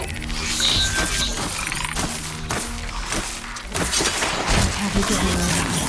Have you given